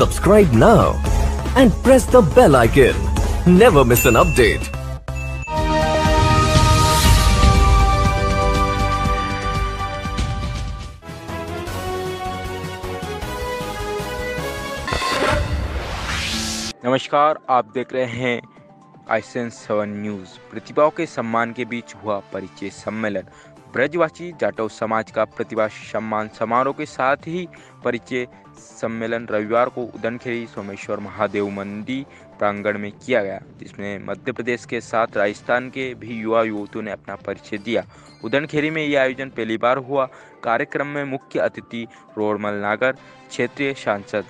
Subscribe now and press the bell icon. Never miss an update. नमस्कार आप देख रहे हैं आईसन सेवन न्यूज़, प्रतिभाओं के सम्मान के बीच हुआ परिचय सम्मेलन। ब्रजवासी जाटव समाज का प्रतिभा सम्मान समारोह के साथ ही परिचय सम्मेलन रविवार को उदनखेड़ी सोमेश्वर महादेव मंदिर प्रांगण में किया गया, जिसमें मध्य प्रदेश के साथ राजस्थान के भी युवा युवतियों ने अपना परिचय दिया। उदनखेड़ी में यह आयोजन पहली बार हुआ। कार्यक्रम में मुख्य अतिथि रोडमल नागर, क्षेत्रीय सांसद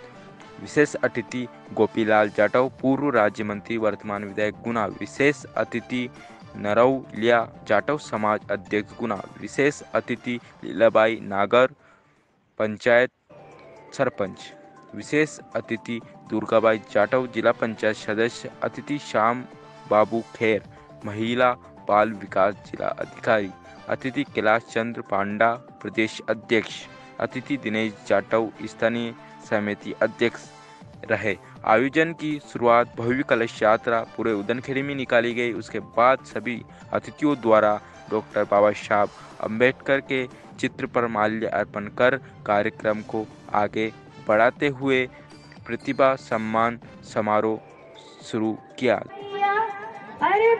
विशेष अतिथि गोपीलाल जाटव, पूर्व राज्य मंत्री वर्तमान विधायक गुना, विशेष अतिथि नरौलिया जाटव, समाज अध्यक्ष गुना, विशेष अतिथि लीलाबाई नागर, पंचायत सरपंच, विशेष अतिथि दुर्गाबाई जाटव, जिला पंचायत सदस्य अतिथि श्याम बाबू खेर, महिला बाल विकास जिला अधिकारी अतिथि कैलाश चंद्र पांडा, प्रदेश अध्यक्ष अतिथि दिनेश जाटव, स्थानीय समिति अध्यक्ष रहे। आयोजन की शुरुआत भव्य कलश यात्रा पूरे उदनखेड़ी में निकाली गई। उसके बाद सभी अतिथियों द्वारा डॉक्टर बाबा साहब अंबेडकर के चित्र पर माल्य अर्पण कर कार्यक्रम को आगे बढ़ाते हुए प्रतिभा सम्मान समारोह शुरू किया। अरे